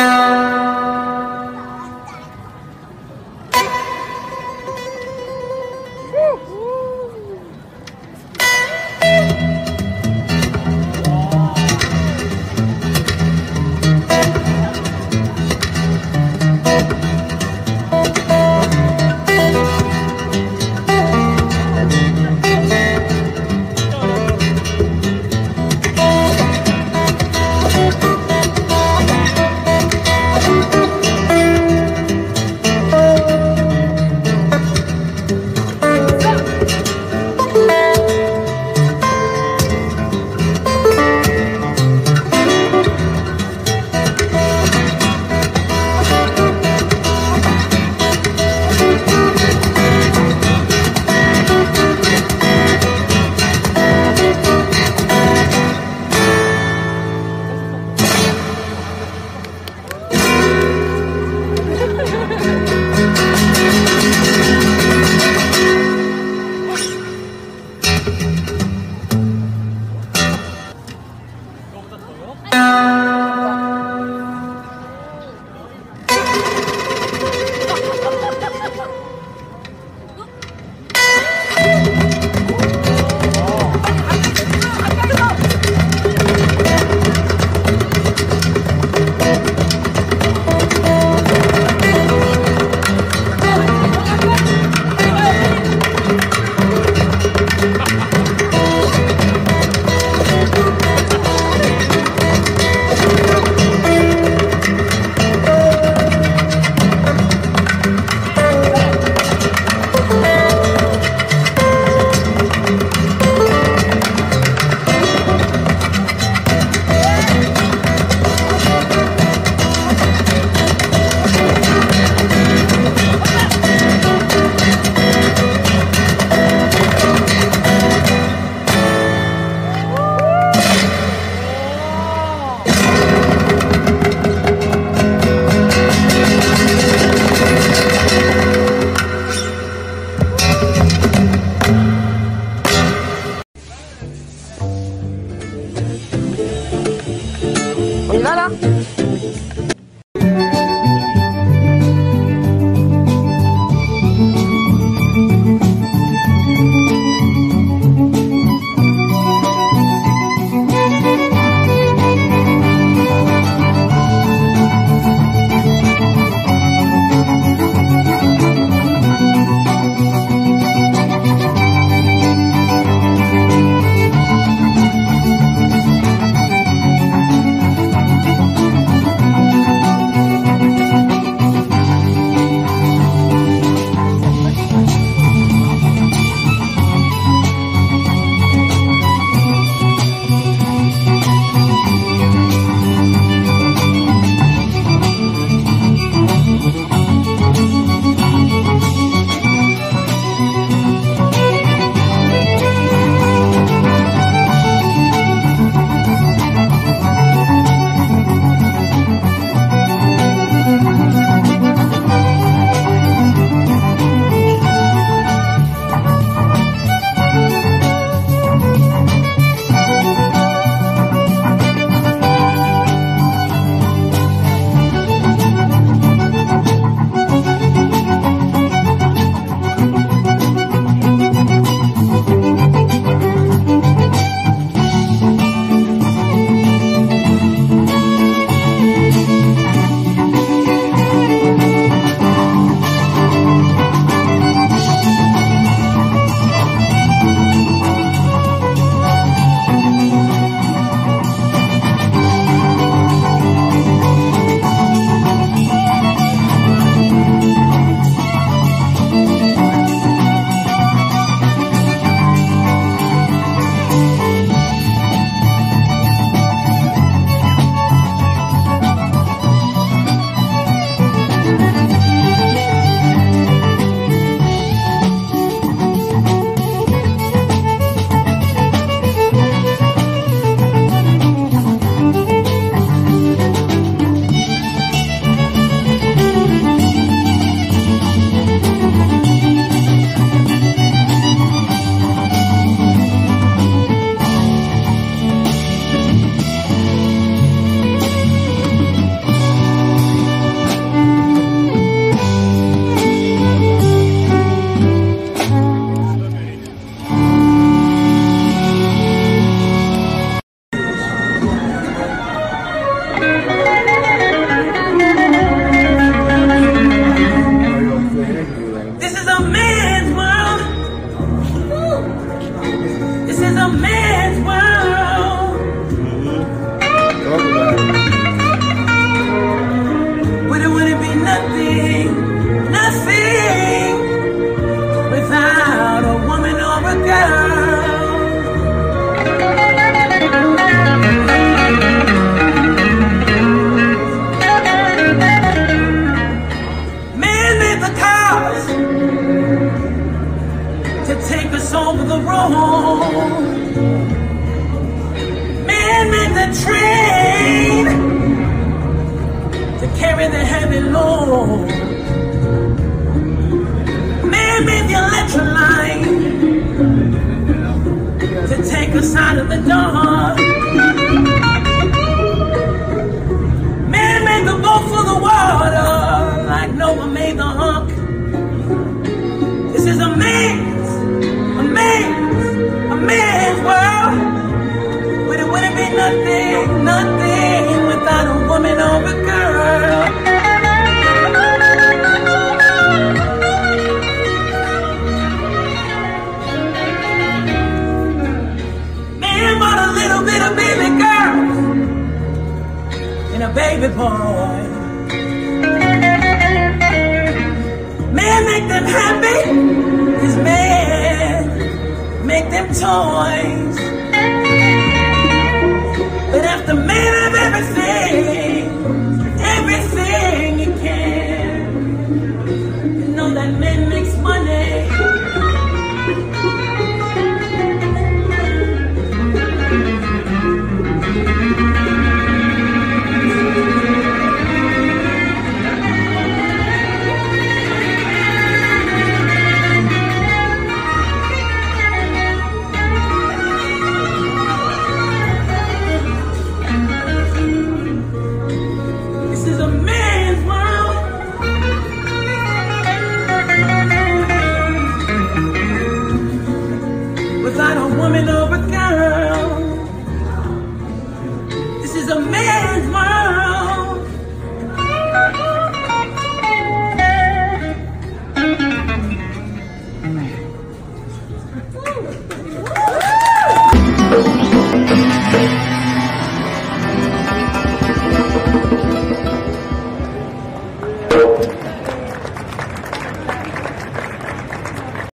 Música take us over the road. Man made the train to carry the heavy load. Man made the electric line to take us out of the dark. Nothing, nothing without a woman or a girl. Man a little bit of baby girl and a baby boy. Man make them happy, man make them toys. After man.